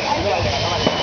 cámara, cámara.